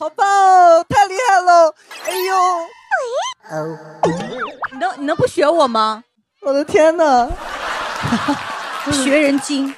好棒、哦，太厉害了！哎呦，你能你能不学我吗？我的天哪，学人精。